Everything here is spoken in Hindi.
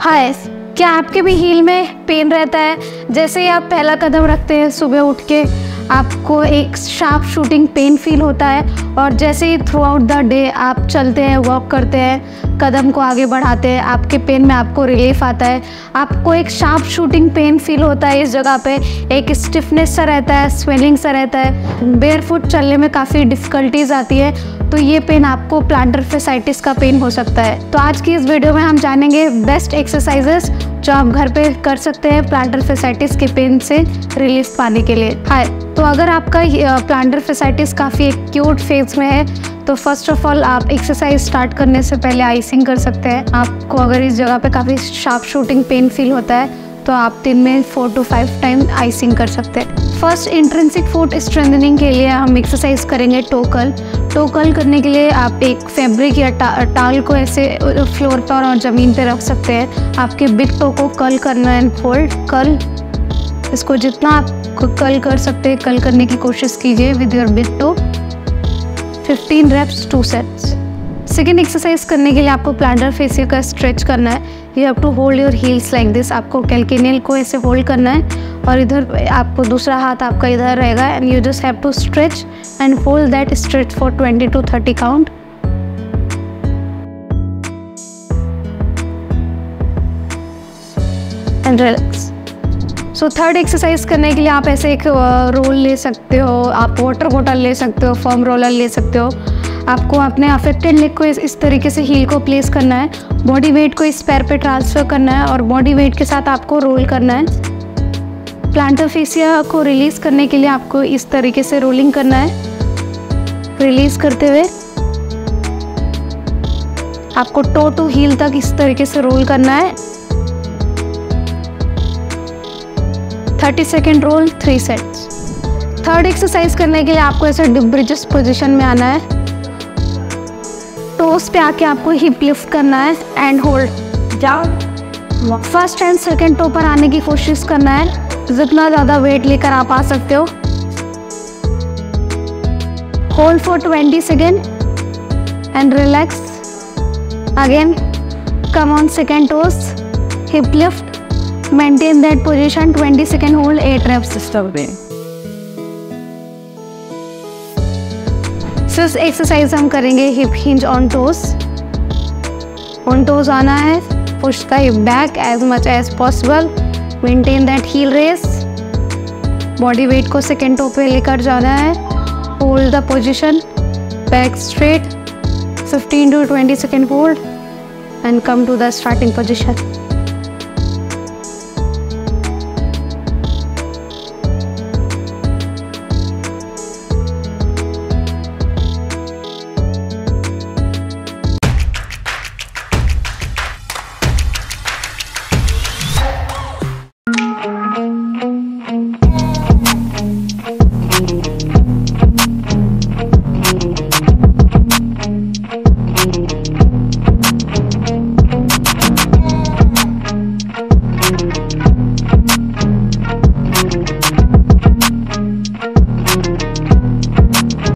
हाय क्या आपके भी हील में पेन रहता है? जैसे ही आप पहला कदम रखते हैं सुबह उठ के, आपको एक शार्प शूटिंग पेन फील होता है और जैसे ही थ्रू आउट द डे आप चलते हैं वॉक करते हैं, कदम को आगे बढ़ाते हैं, आपके पेन में आपको रिलीफ आता है। आपको एक शार्प शूटिंग पेन फील होता है इस जगह पे। एक स्टिफनेस सा रहता है स्वेलिंग सा रहता है। बेयर फुट चलने में काफ़ी डिफ़िकल्टीज आती है। तो ये पेन आपको प्लांटर फेसाइटिस का पेन हो सकता है। तो आज की इस वीडियो में हम जानेंगे बेस्ट एक्सरसाइजेस जो आप घर पे कर सकते हैं प्लांटर फेसाइटिस के पेन से रिलीफ पाने के लिए। हाय तो अगर आपका प्लांटर फेसाइटिस काफ़ी एक्यूट फ़ेज़ में है तो फ़र्स्ट ऑफ़ ऑल आप एक्सरसाइज स्टार्ट करने से पहले आइसिंग कर सकते हैं। आपको अगर इस जगह पे काफ़ी शार्प शूटिंग पेन फील होता है तो आप दिन में four two five time icing कर सकते हैं। फ़र्स्ट इंट्रेंसिक फ़ूड स्ट्रेंथनिंग के लिए हम एक्सरसाइज करेंगे टोकल टोकल करने के लिए आप एक फैब्रिक या टा, टाल को ऐसे फ्लोर पर और ज़मीन पर रख सकते हैं। आपके बिग टो को कल करना एंड फोल्ड कल। इसको जितना आप कल कर सकते हैं कल करने की कोशिश कीजिए with your big toe 15 reps two sets second exercise करने के लिए आपको प्लांटर फेसियल का स्ट्रेच करना है। You have to hold your heels like this आपको कैलकेनियल को ऐसे होल्ड करना है और इधर आपको दूसरा हाथ आपका इधर रहेगा and you just have to stretch and hold that stretch for 20 to 30 count and relax so third exercise करने के लिए आप ऐसे एक रोल ले सकते हो, आप वाटर बॉटल ले सकते हो फॉर्म रोलर ले सकते हो। आपको अपने अफेक्टेड लेग को इस, इस तरीके से हील को प्लेस करना है। बॉडी वेट को इस पैर पे ट्रांसफ़र करना है और बॉडी वेट के साथ आपको रोल करना है। प्लांटर फेसिया को रिलीज़ करने के लिए आपको इस तरीके से रोलिंग करना है। रिलीज़ करते हुए आपको टो टू हील तक इस तरीके से रोल करना है। 30 second roll three sets third exercise करने के लिए आपको ऐसे ब्रिजेस पोजिशन में आना है। टोस पे आके आपको हिप लिफ्ट करना है एंड होल्ड जाओ. फ़र्स्ट एंड सेकेंड टो पर आने की कोशिश करना है. जितना ज़्यादा वेट लेकर आप आ सकते हो. Hold for 20 second and relax again come on second toes hip lift maintain that position 20 second hold eight reps system पे सिर्फ़ एक्सरसाइज हम करेंगे hip hinge on toes on toes आना है. Push the hip back as much as possible maintain that heel raise body weight को सेकेंड टो पे लेकर जाना है. Hold the position back straight 15 to 20 second hold and come to the starting position